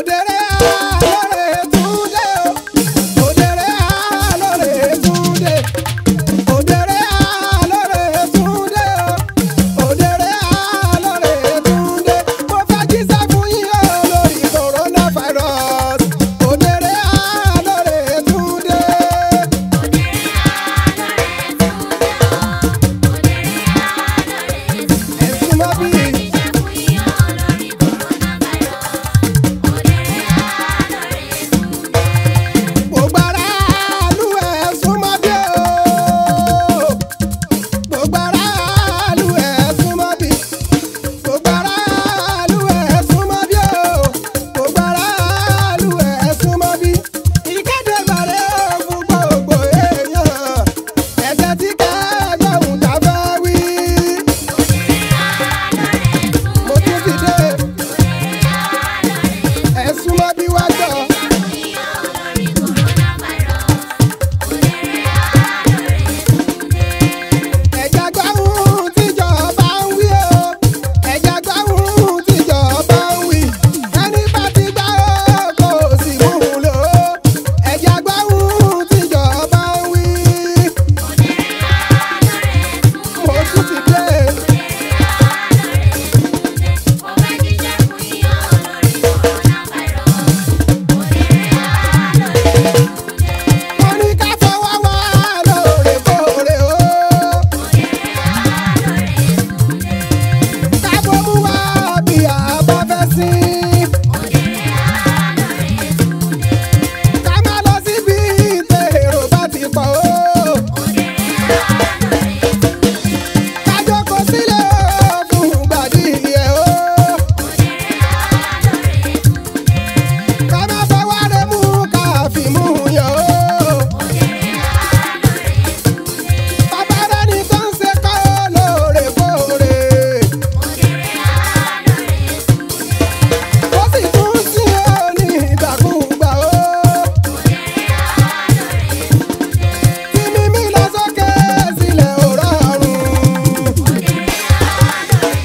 òdèrè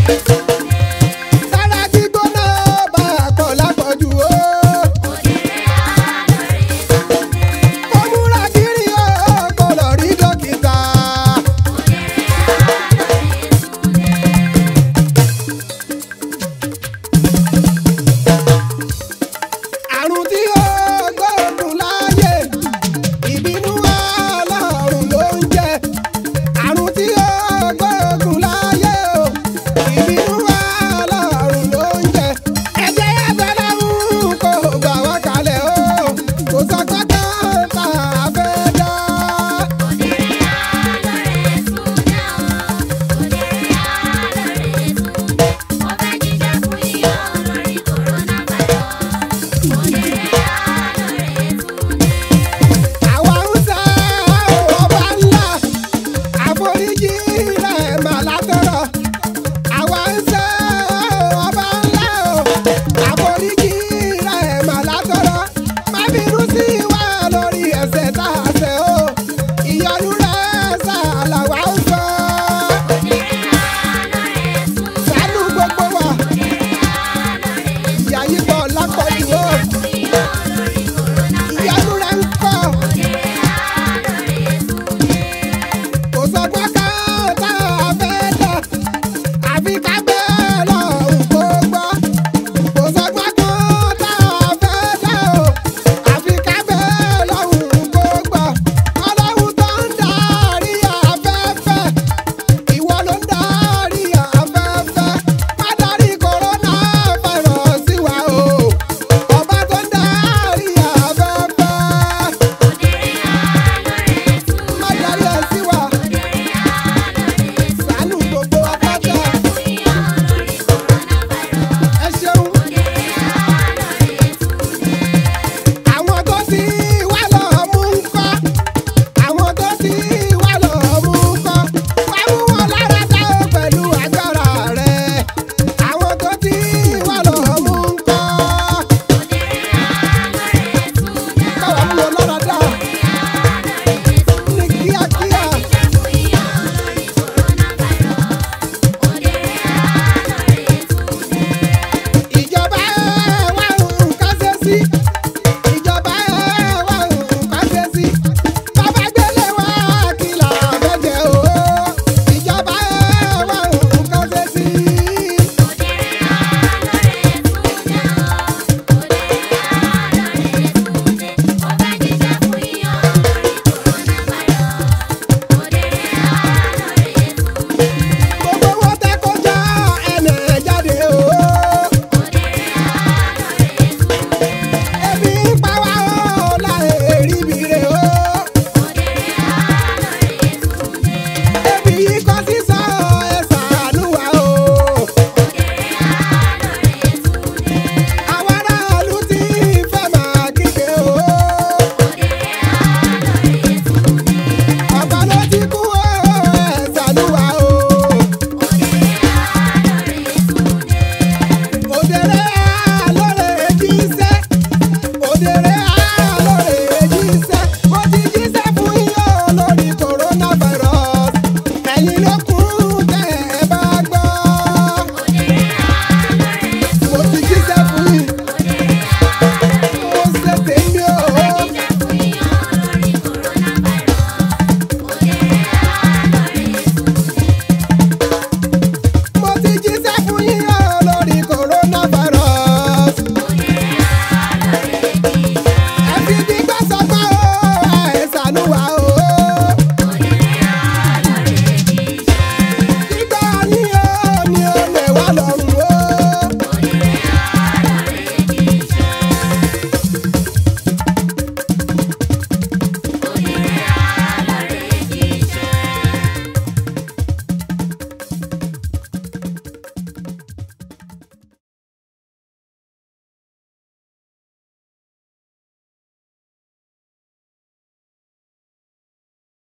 sára